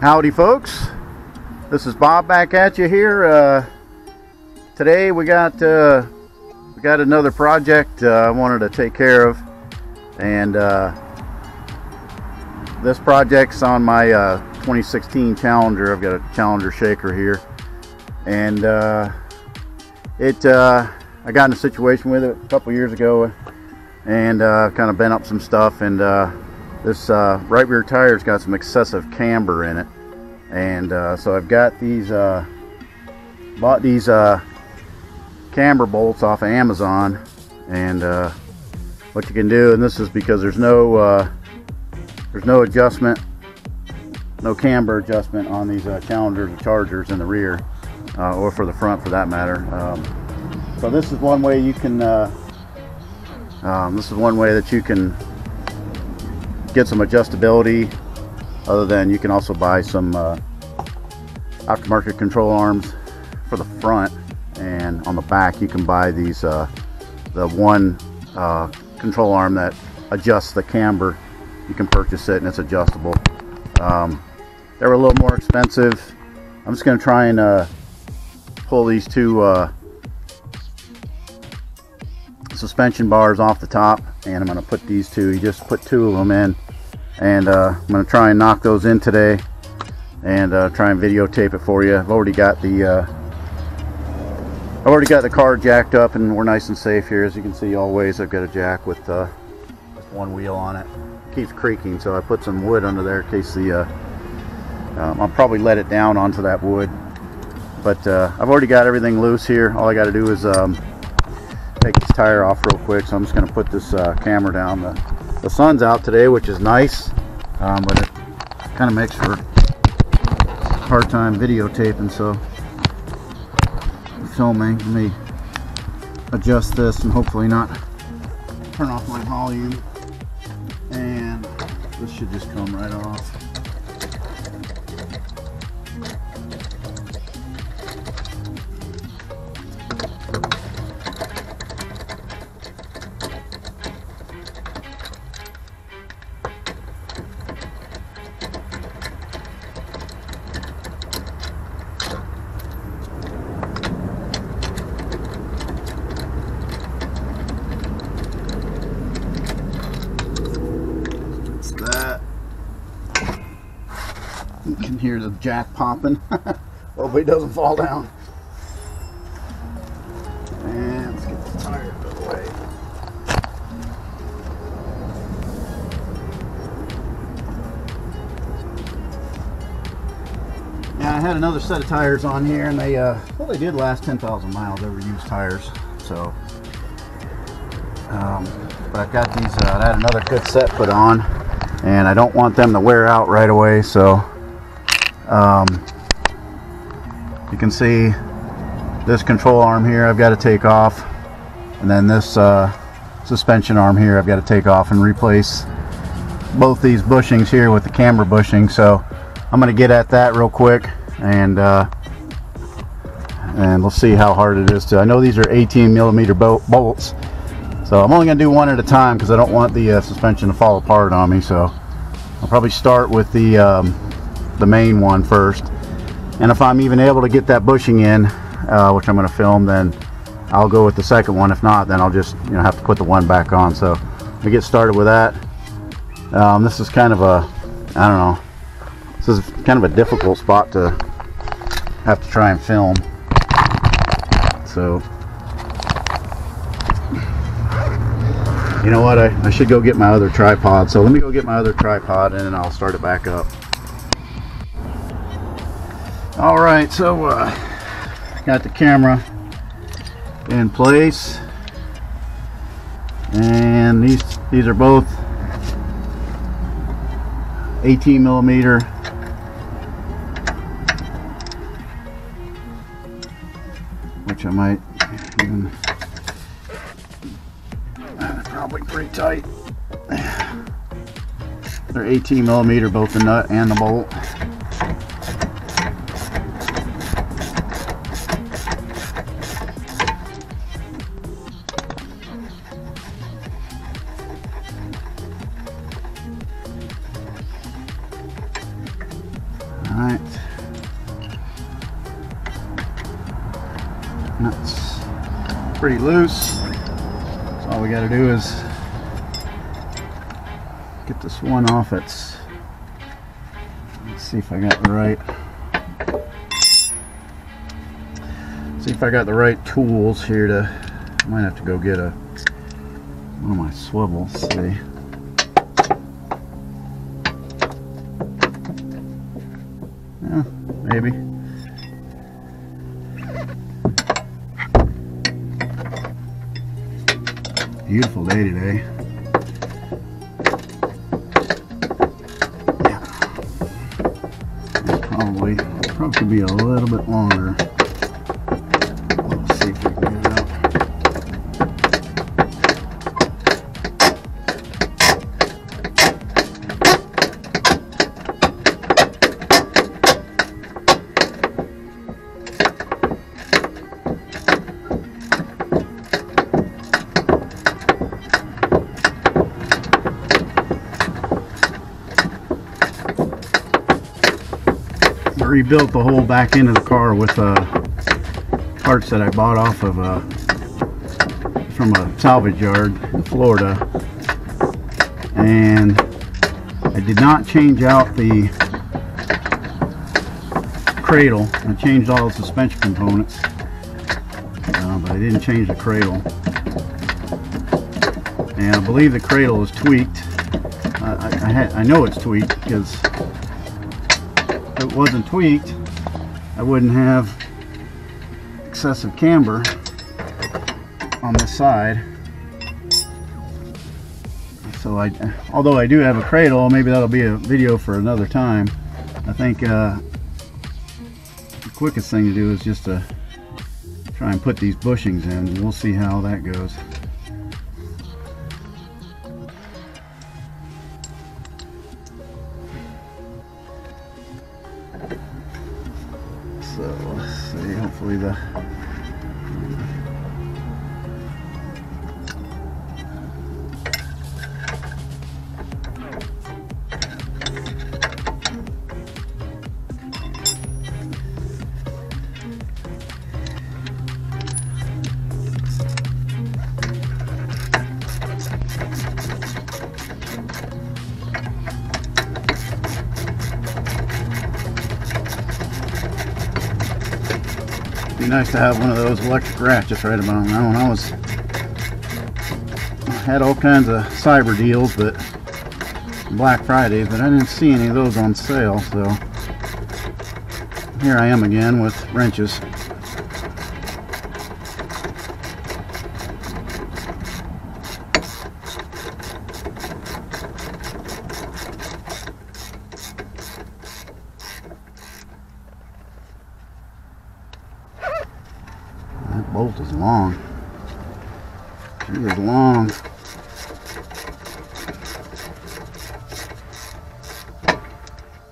Howdy folks, this is Bob back at you here. Uh, today we got uh, we got another project uh, I wanted to take care of, and uh, this project's on my uh, 2016 Challenger. I've got a Challenger shaker here, and uh, it I got in a situation with it a couple years ago, and kind of bent up some stuff and this uh, right rear tire's got some excessive camber in it. And uh, so I've got these uh, bought these uh, camber bolts off of Amazon. And uh, what you can do and this is because there's no there's no adjustment no camber adjustment on these Challengers and Chargers in the rear or for the front for that matter. Um, so this is one way you can um, this is one way that you can get some adjustability other than you can also buy some uh, aftermarket control arms for the front and on the back you can buy these uh, the one uh, control arm that adjusts the camber. You can purchase it and it's adjustable. Um, they were a little more expensive. I'm just gonna try and uh, pull these two uh, suspension bars off the top and I'm going to put these two you just put two of them in and uh, I'm going to try and knock those in today and uh, try and videotape it for you. I've already got the uh, I've already got the car jacked up and we're nice and safe here as you can see always I've got a jack with, uh, one wheel on it. it. keeps creaking so I put some wood under there in case the uh, um, I'll probably let it down onto that wood but uh, I've already got everything loose here all I got to do is um, take this tire off real quick so I'm just going to put this camera down the, the sun's out today, which is nice, um, but it kind of makes for hard time videotaping, so filming. Let me adjust this and hopefully not turn off my volume. And this should just come right off. Jack popping. Hopefully it doesn't fall down. And let's get the tire out of the way. Yeah, I had another set of tires on here and they, uh, well they did last 10,000 miles. They were used tires. So, um, but I've got these, uh, I had another good set put on and I don't want them to wear out right away. So um, you can see this control arm here I've got to take off and then this uh, suspension arm here I've got to take off and replace both these bushings here with the camber bushing. So I'm gonna get at that real quick and uh, and we'll see how hard it is to I know these are 18 millimeter bolts so I'm only gonna do one at a time because I don't want the uh, suspension to fall apart on me. So I'll probably start with the um, the main one first. And if I'm even able to get that bushing in, uh, which I'm going to film, then I'll go with the second one. If not, then I'll just you know have to put the one back on. So we get started with that. Um, this is kind of a, I don't know, this is kind of a difficult spot to have to try and film. So, you know what, I, I should go get my other tripod. So let me go get my other tripod and then I'll start it back up. All right, so uh, got the camera in place, and these these are both 18 millimeter which I might even probably pretty tight. They're 18 millimeter, both the nut and the bolt. Loose. So all we got to do is get this one off its let's see if I got the right see if I got the right tools here to I might have to go get a one of my swivels see. Yeah maybe beautiful day today eh? probably probably could be a little bit longer. Rebuilt the whole back end of the car with uh, parts that I bought off of uh, from a salvage yard in Florida. And I did not change out the cradle. I changed all the suspension components uh, but I didn't change the cradle. And I believe the cradle is tweaked. I, I, I know it's tweaked because if it wasn't tweaked, I wouldn't have excessive camber on this side. So I, although I do have a cradle, maybe that'll be a video for another time. I think uh, the quickest thing to do is just to try and put these bushings in. We'll see how that goes. Be nice to have one of those electric ratchets right about now. When I was had all kinds of cyber deals, but Black Friday, but I didn't see any of those on sale. So here I am again with wrenches. That bolt is long. It is long.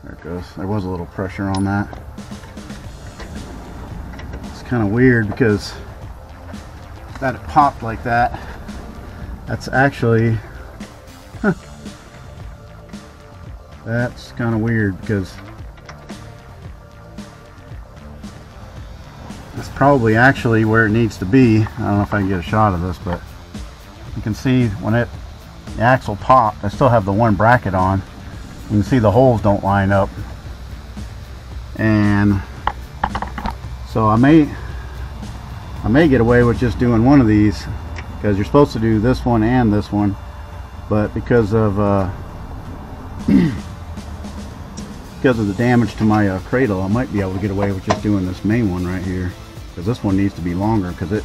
There it goes. There was a little pressure on that. It's kind of weird because that it popped like that. That's actually huh. that's kind of weird because It's probably actually where it needs to be. I don't know if I can get a shot of this, but you can see when it the axle popped, I still have the one bracket on. You can see the holes don't line up. And so I may I may get away with just doing one of these because you're supposed to do this one and this one. But because of uh, because of the damage to my uh, cradle, I might be able to get away with just doing this main one right here. Because this one needs to be longer because it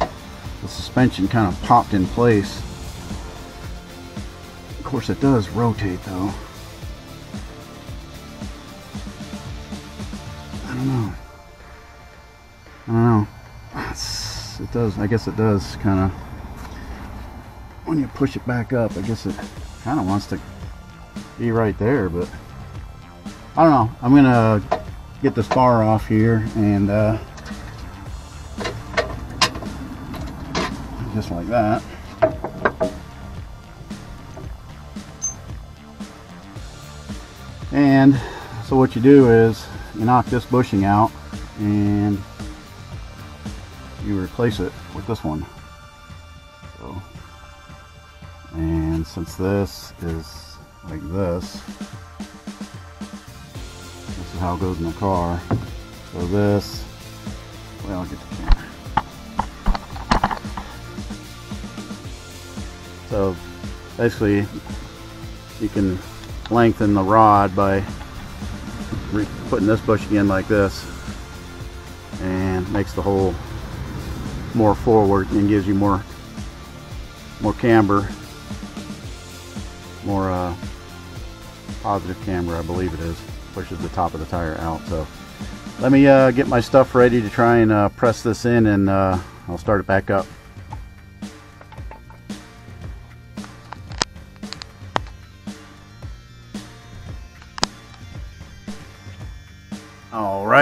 the suspension kind of popped in place. Of course it does rotate though. Don't know. I don't know. It's, it does, I guess it does kind of, when you push it back up, I guess it kind of wants to be right there, but I don't know. I'm gonna get this bar off here and uh, just like that. And So what you do is you knock this bushing out and you replace it with this one. So, and since this is like this, this is how it goes in the car. So this, well, I'll get the camera. So basically you can lengthen the rod by putting this bushing in like this and makes the hole more forward and gives you more more camber more uh, positive camber I believe it is pushes the top of the tire out. So let me uh, get my stuff ready to try and uh, press this in and uh, I'll start it back up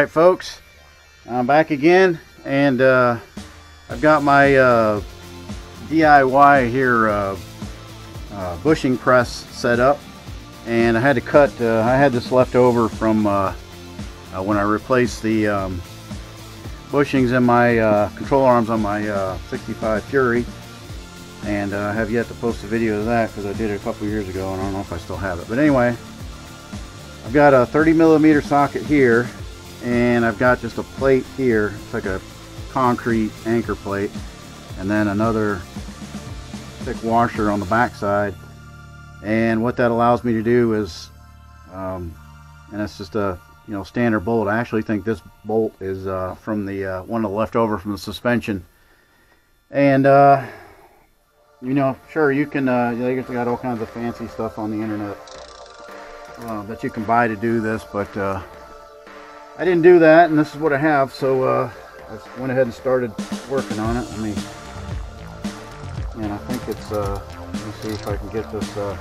right folks. I'm back again and uh, I've got my uh, DIY here uh, uh, bushing press set up and I had to cut uh, I had this left over from uh, when I replaced the um, bushings in my control arms on my 65 Fury and I have yet to post a video of that because I did it a couple years ago and I don't know if I still have it. But anyway I've got a 30 millimeter socket here and I've got just a plate here. It's like a concrete anchor plate. And then another thick washer on the back side. And what that allows me to do is um, and it's just a you know standard bolt. I actually think this bolt is uh, from the uh, one of the leftover from the suspension. And uh, you know sure you can uh, they got all kinds of fancy stuff on the internet uh, that you can buy to do this but uh, I didn't do that, and this is what I have, so uh, I went ahead and started working on it. And I think it's, uh, let me see if I can get this uh,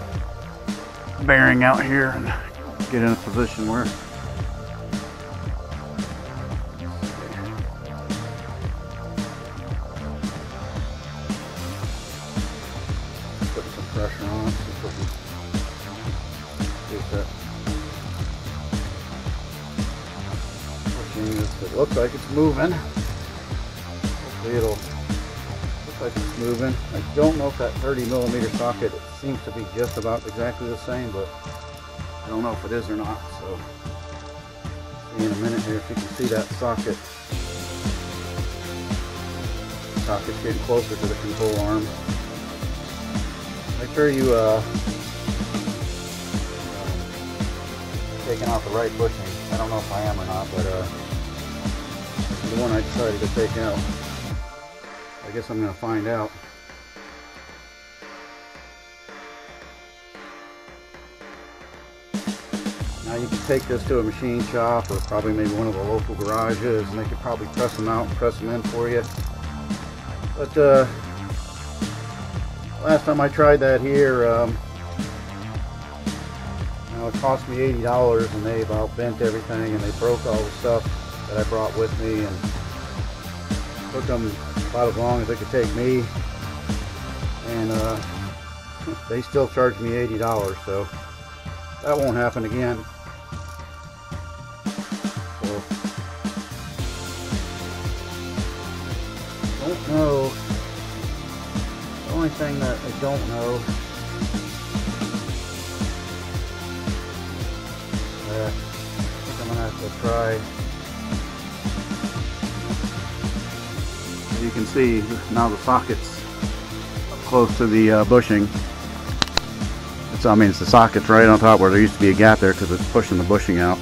bearing out here and get in a position where looks like it's moving. Hopefully it'll look like it's moving. I don't know if that 30 millimeter socket seems to be just about exactly the same, but I don't know if it is or not. So see in a minute here if you can see that socket. Socket's getting closer to the control arm. Make sure you uh, taking out the right bushing. I don't know if I am or not, but uh, one I decided to take out. I guess I'm going to find out. Now you can take this to a machine shop or probably maybe one of the local garages and they could probably press them out and press them in for you. But uh, last time I tried that here, um, you know, it cost me $80 and they about bent everything and they broke all the stuff that I brought with me and took them about as long as it could take me. And uh, they still charged me $80 so that won't happen again. So don't know. The only thing that I don't know uh, I think I'm gonna have to try you can see now the socket's close to the uh, bushing. It's, I mean, it's the socket's right on top where there used to be a gap there because it's pushing the bushing out.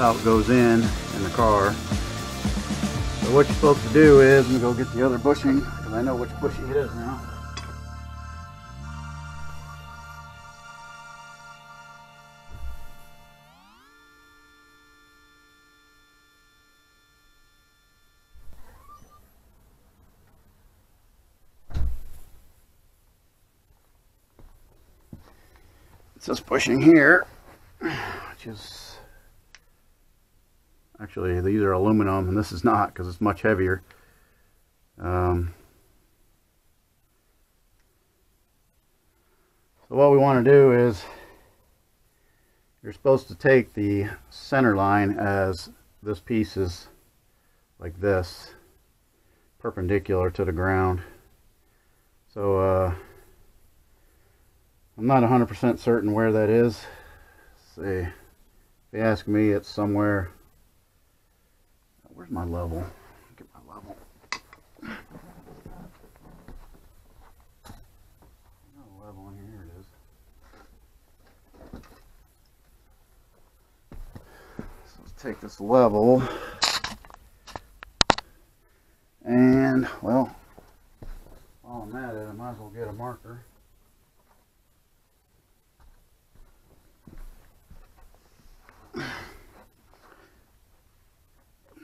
How it goes in in the car. So what you're supposed to do is, go get the other bushing, because I know which bushing it is now. It's this bushing here, which is actually these are aluminum and this is not because it's much heavier. Um, so what we want to do is you're supposed to take the center line as this piece is like this perpendicular to the ground. So uh, I'm not 100% certain where that is. Let's see, if you ask me, it's somewhere. Where's my level? Get my level. No level in here. Here it is. So let's take this level, and well, while I'm at it, I might as well get a marker.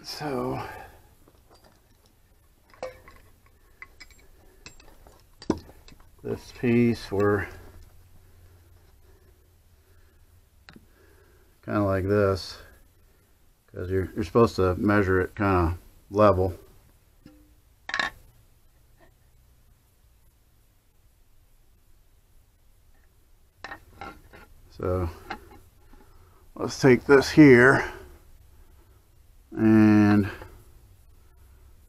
So, this piece we're kind of like this because you're, you're supposed to measure it kind of level. So let's take this here and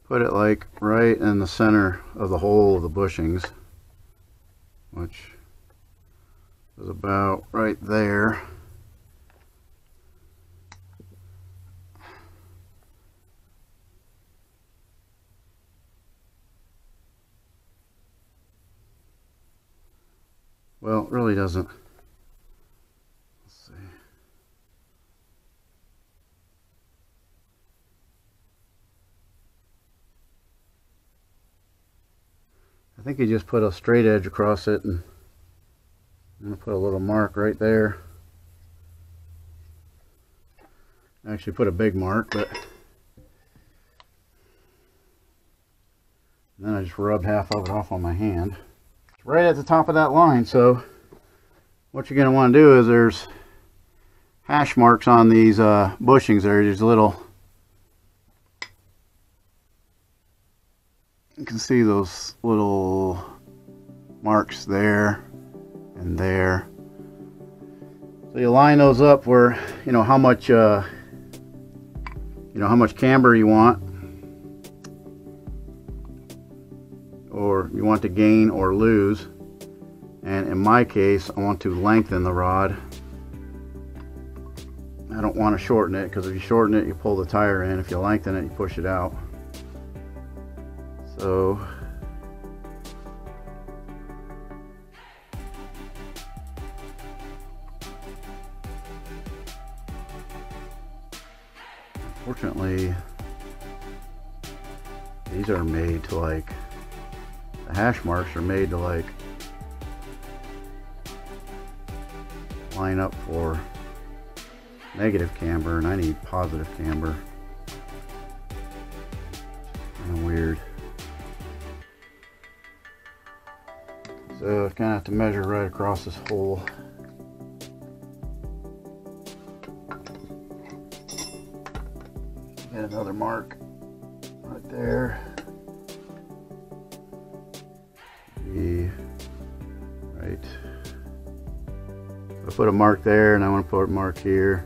put it like right in the center of the hole of the bushings which is about right there. Well it really doesn't I think you just put a straight edge across it and I'm going to put a little mark right there. Actually put a big mark, but then I just rubbed half of it off on my hand. It's right at the top of that line, so what you're going to want to do is there's hash marks on these uh, bushings there. There's little you can see those little marks there and there. So you line those up where you know how much uh, you know how much camber you want. Or you want to gain or lose. And in my case I want to lengthen the rod. I don't want to shorten it because if you shorten it you pull the tire in. If you lengthen it you push it out so unfortunately these are made to like the hash marks are made to like line up for negative camber and I need positive camber Of have to measure right across this hole. Get another mark right there. Right. I put a mark there and I want to put a mark here.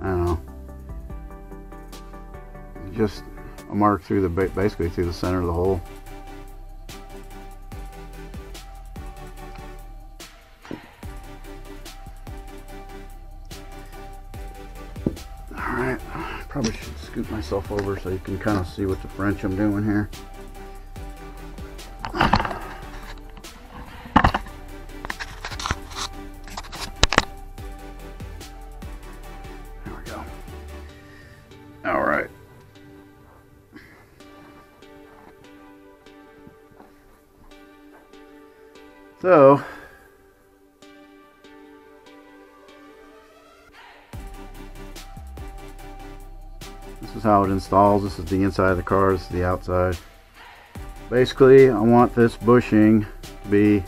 I don't know. Just a mark through the basically through the center of the hole. Probably should scoot myself over so you can kind of see what the French I'm doing here. Installs. This is the inside of the car, this is the outside. Basically, I want this bushing to be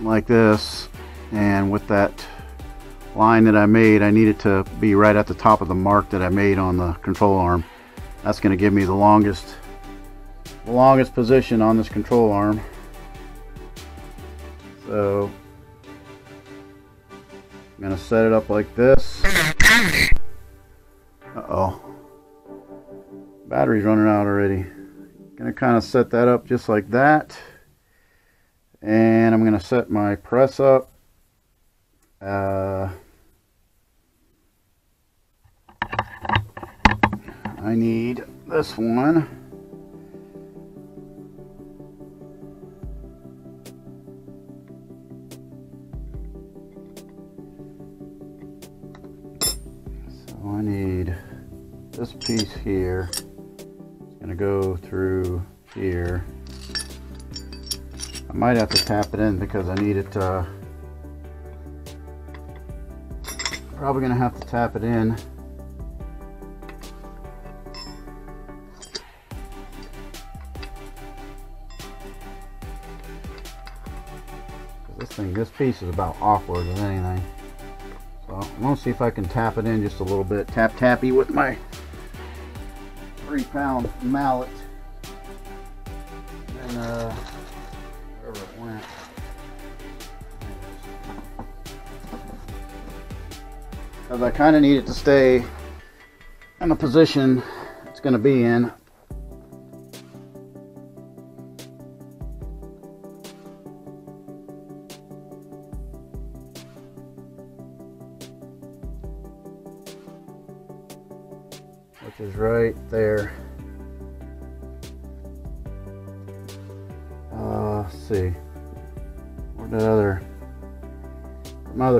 like this, and with that line that I made, I need it to be right at the top of the mark that I made on the control arm. That's going to give me the longest, the longest position on this control arm. So I'm gonna set it up like this. Uh-oh. Battery's running out already. Gonna kind of set that up just like that. And I'm gonna set my press up. Uh, I need this one. This piece here is going to go through here. I might have to tap it in because I need it uh, probably going to have to tap it in. This thing, this piece is about awkward as anything. So I'm gonna see if I can tap it in just a little bit. Tap tappy with my three pound mallet. And uh. Because I kind of need it to stay in the position it's going to be in.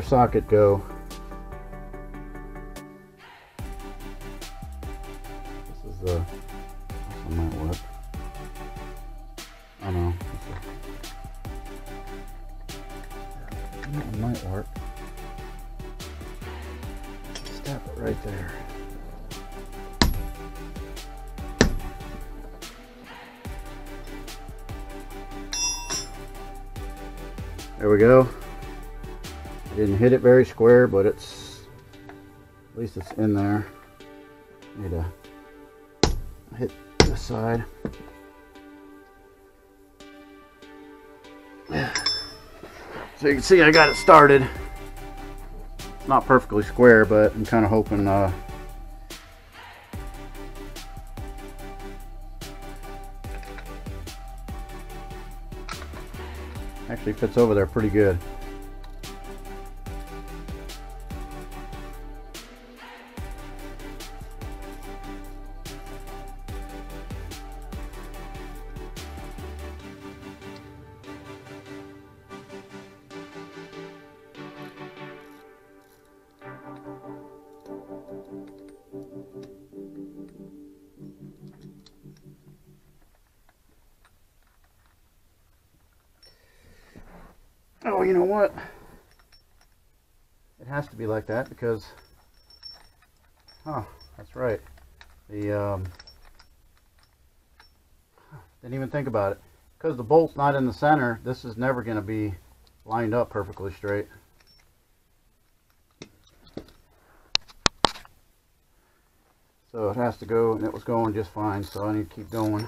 Socket go? This is the this might work. No. That one might work. Step it right there. There we go. Very square, but it's at least it's in there. Need to hit this side. So you can see I got it started. Not perfectly square, but I'm kind of hoping uh, actually fits over there pretty good. To be like that because, oh, that's right. The, um, didn't even think about it. Because the bolt's not in the center, this is never going to be lined up perfectly straight. So it has to go, and it was going just fine, so I need to keep going.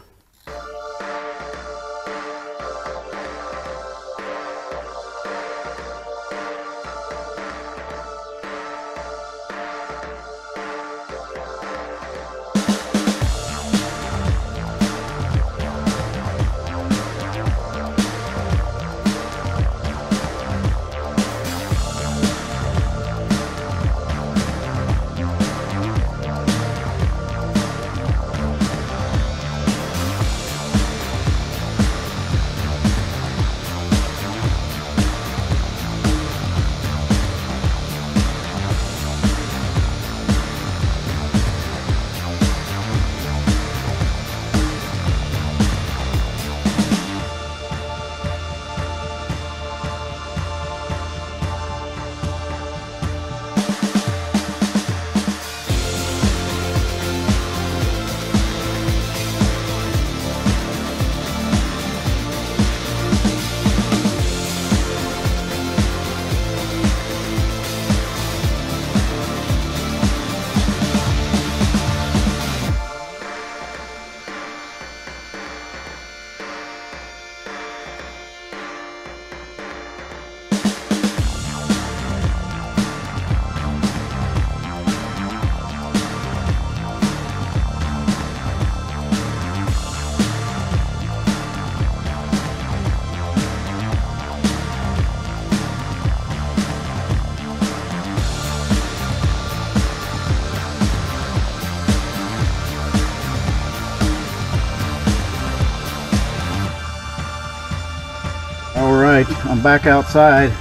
I'm back outside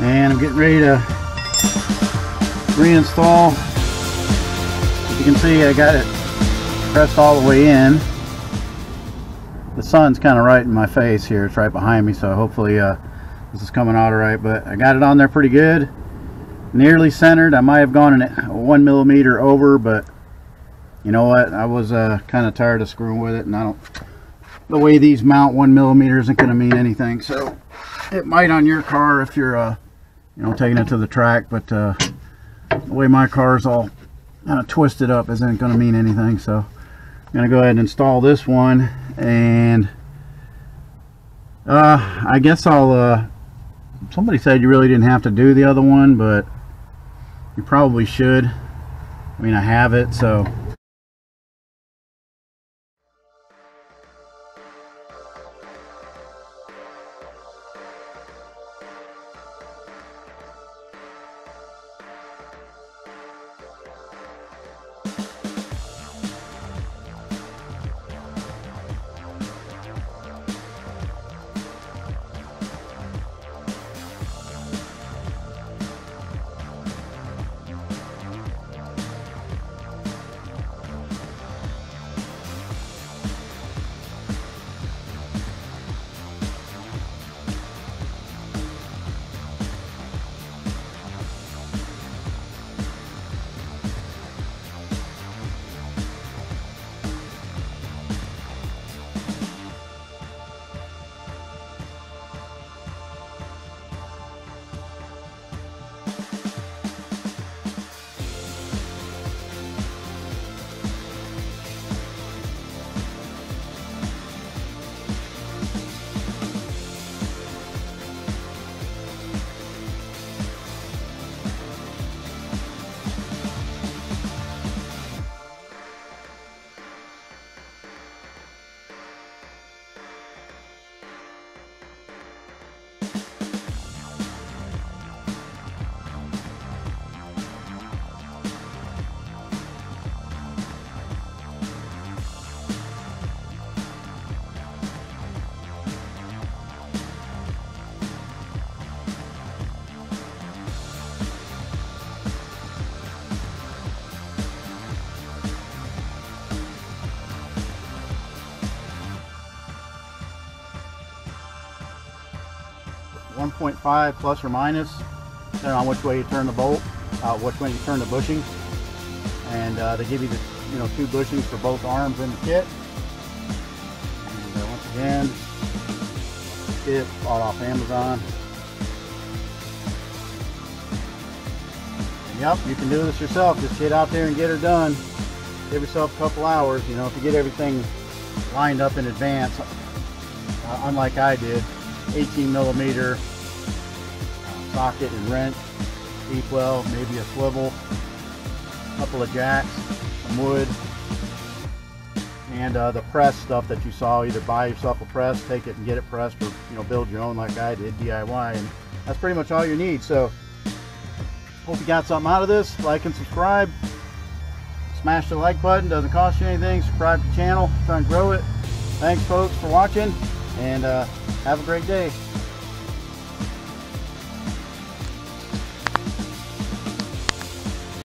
and I'm getting ready to reinstall. You can see I got it pressed all the way in. The sun's kind of right in my face here. It's right behind me so hopefully uh, this is coming out alright but I got it on there pretty good. Nearly centered. I might have gone one millimeter over but you know what I was uh, kind of tired of screwing with it and I don't the way these mount one millimeter isn't going to mean anything so it might on your car if you're uh, you know taking it to the track but uh, the way my car is all kind of twisted up isn't going to mean anything so I'm going to go ahead and install this one and uh, I guess I'll uh, somebody said you really didn't have to do the other one but you probably should. I mean I have it so 1.5 plus or minus, depending on which way you turn the bolt, uh, which way you turn the bushing. And uh, they give you the you know two bushings for both arms in the kit. And uh, once again, kit bought off Amazon. And yep, you can do this yourself. Just get out there and get her done. Give yourself a couple hours. You know, if you get everything lined up in advance, uh, unlike I did. 18 millimeter socket and wrench, D12, maybe a swivel, a couple of jacks, some wood, and uh, the press stuff that you saw. Either buy yourself a press, take it and get it pressed, or you know build your own like I did, DIY, and that's pretty much all you need. So hope you got something out of this. Like and subscribe. Smash the like button. Doesn't cost you anything. Subscribe to the channel. Try and grow it. Thanks folks for watching and uh, have a great day.